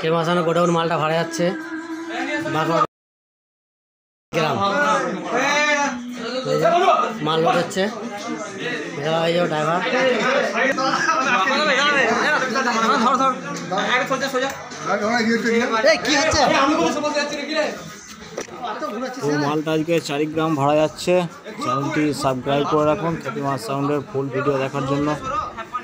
কেমাসানো godown মালটা ভাড়া যাচ্ছে। মাল লোড হচ্ছে? ড্রাইভার মালটা আজকে চারি গ্রাম ভাড়া যাচ্ছে। চ্যানেলটি সাবস্ক্রাইব করে রাখুন। খ্যাতি মাছ সাউন্ডের ফুল ভিডিও দেখার জন্য।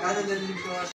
赶紧跟你说